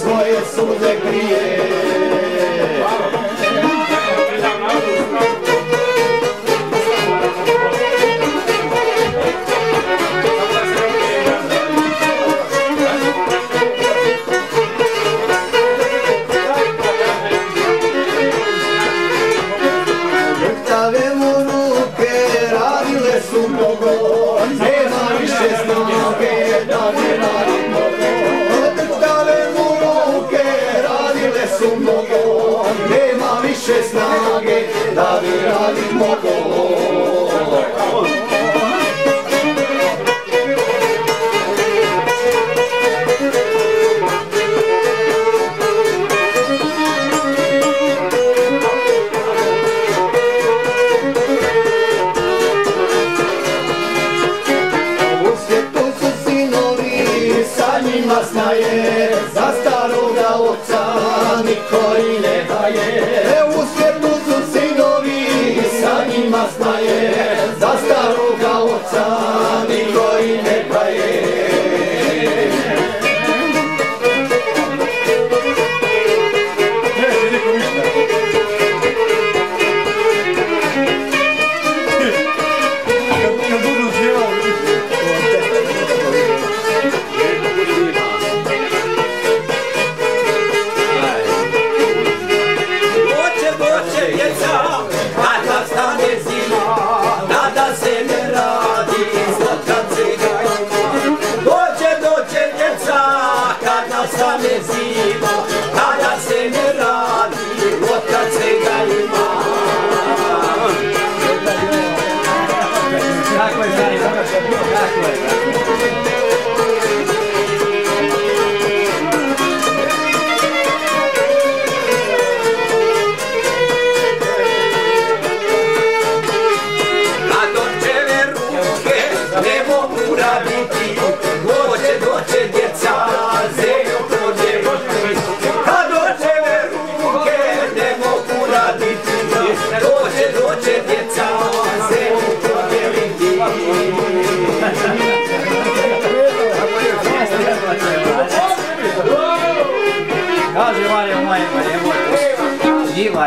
svoje suze krije. više snage da bi radimo sami njima znaje, za staroga oca niko i ne daje. 있어. Noche it.